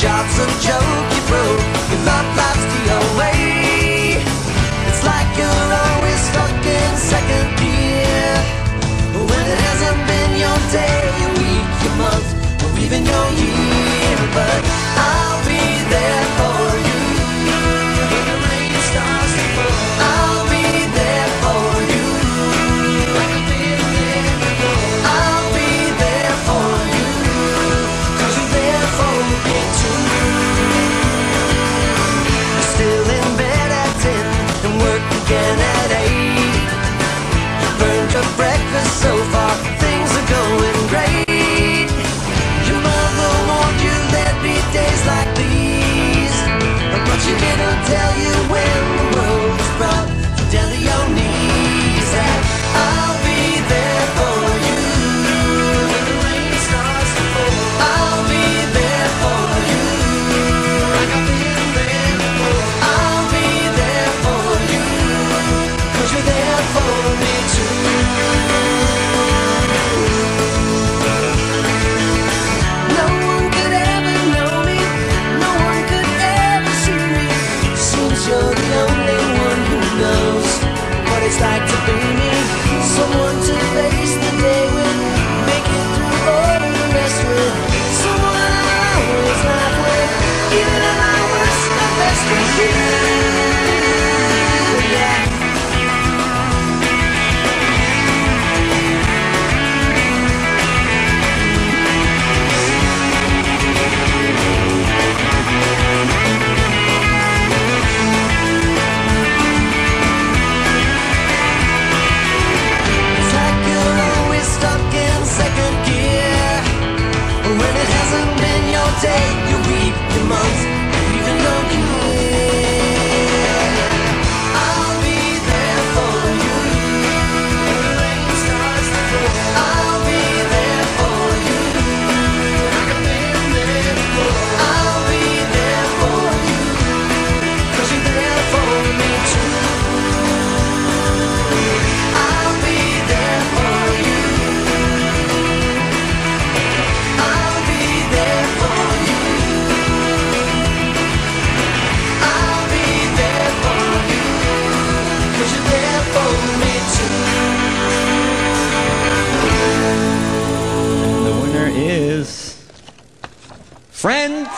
job's a joke, day, Friends